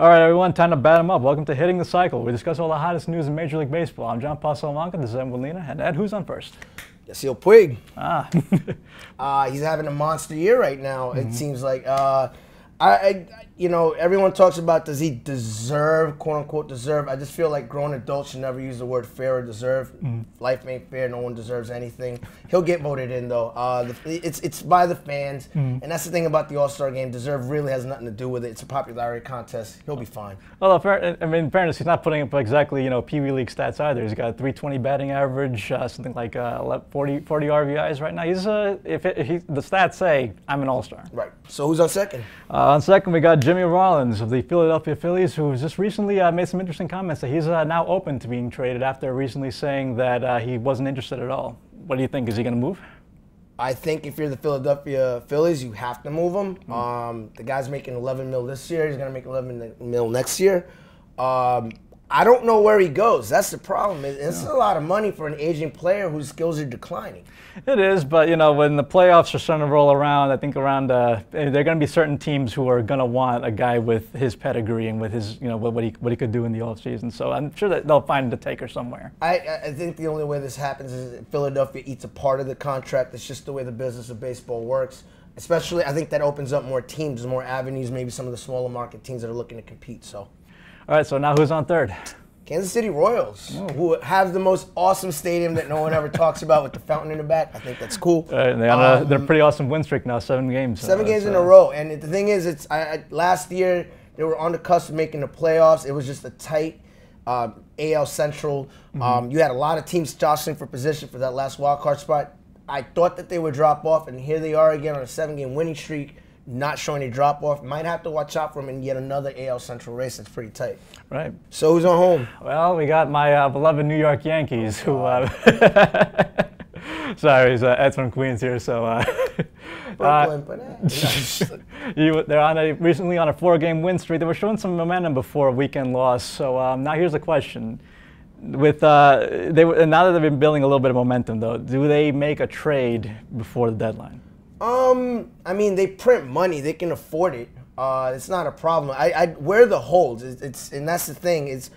All right, everyone, time to bat them up. Welcome to Hitting the Cycle. We discuss all the hottest news in Major League Baseball. I'm John Pasalamanca. This is Ed Molina. And Ed, who's on first? Yasiel Puig. Ah. uh, he's having a monster year right now. Mm-hmm. It seems like. Uh, I, I, you know, everyone talks about does he deserve, quote unquote, deserve. I just feel like grown adults should never use the word fair or deserve. Mm. Life ain't fair. No one deserves anything. He'll get voted in though. Uh, the, it's it's by the fans, mm. and that's the thing about the All Star game. Deserve really has nothing to do with it. It's a popularity contest. He'll be fine. Well, I mean, in fairness, he's not putting up exactly you know Pee Wee League stats either. He's got 320 batting average, uh, something like uh, 40 40 RBIs right now. He's uh, if, it, if he, the stats say I'm an All Star. Right. So who's on second? Uh, on second, we got. Jimmy Rollins of the Philadelphia Phillies, who just recently uh, made some interesting comments that he's uh, now open to being traded after recently saying that uh, he wasn't interested at all. What do you think? Is he going to move? I think if you're the Philadelphia Phillies, you have to move him. Mm-hmm. Um, the guy's making 11 mil this year. He's going to make 11 mil next year. Um, I don't know where he goes. That's the problem. It's yeah. a lot of money for an aging player whose skills are declining. It is, but you know, when the playoffs are starting to roll around, I think around uh, there are going to be certain teams who are going to want a guy with his pedigree and with his, you know, what, what he what he could do in the offseason. So I'm sure that they'll find a taker somewhere. I, I think the only way this happens is Philadelphia eats a part of the contract. It's just the way the business of baseball works. Especially, I think that opens up more teams, more avenues. Maybe some of the smaller market teams that are looking to compete. So. All right, so now who's on third? Kansas City Royals, oh. who have the most awesome stadium that no one ever talks about with the fountain in the back. I think that's cool. Uh, they um, a, they're a pretty awesome win streak now, seven games. Seven uh, games in a row. And the thing is, it's I, I, last year they were on the cusp of making the playoffs. It was just a tight um, AL Central. Mm-hmm. Um, you had a lot of teams jostling for position for that last wild card spot. I thought that they would drop off, and here they are again on a seven-game winning streak not showing a drop off. Might have to watch out for him in yet another AL Central race that's pretty tight. Right. So who's on home? Well, we got my uh, beloved New York Yankees, who. Uh, sorry, uh, Ed's from Queens here, so. Uh, Brooklyn, uh, you, they're on a recently on a four-game win streak. They were showing some momentum before a weekend loss. So um, now here's the question: With uh, they now that they've been building a little bit of momentum, though, do they make a trade before the deadline? Um, I mean, they print money; they can afford it. Uh, it's not a problem. I, I where the holes. It's, it's, and that's the thing. It's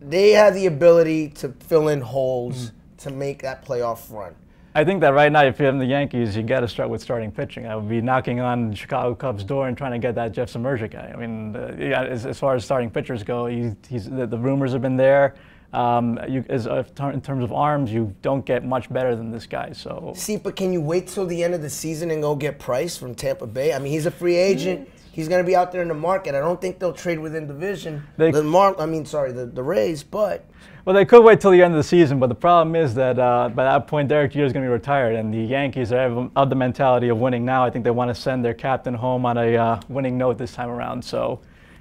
they have the ability to fill in holes mm to make that playoff run. I think that right now, if you're in the Yankees, you got to start with starting pitching. I would be knocking on Chicago Cubs' door and trying to get that Jeff Samardzija guy. I mean, uh, yeah, as, as, far as starting pitchers go, he, he's the, the rumors have been there. Um, you, as, uh, in terms of arms, you don't get much better than this guy. So see, but can you wait till the end of the season and go get Price from Tampa Bay? I mean, he's a free agent. He's going to be out there in the market. I don't think they'll trade within division. They, the Mar- I mean, sorry, the, the Rays, but. Well, they could wait till the end of the season, but the problem is that uh, by that point, Derek Jeter is going to be retired, and the Yankees are of the mentality of winning now. I think they want to send their captain home on a uh, winning note this time around. So,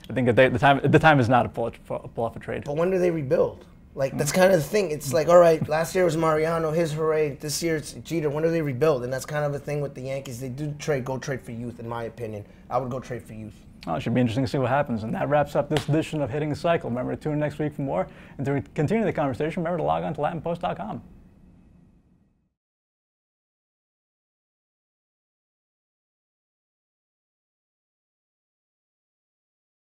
I think that they, the time the time is not to pull, pull off a trade. But when do they rebuild? Like that's mm-hmm. kind of the thing. It's like, all right, last year was Mariano, his hooray. This year it's Jeter. When do they rebuild? And that's kind of the thing with the Yankees. They do trade, go trade for youth, in my opinion. I would go trade for youth. Oh, it should be interesting to see what happens. And that wraps up this edition of Hitting the Cycle. Remember to tune in next week for more. And to continue the conversation, remember to log on to LatinPost.com.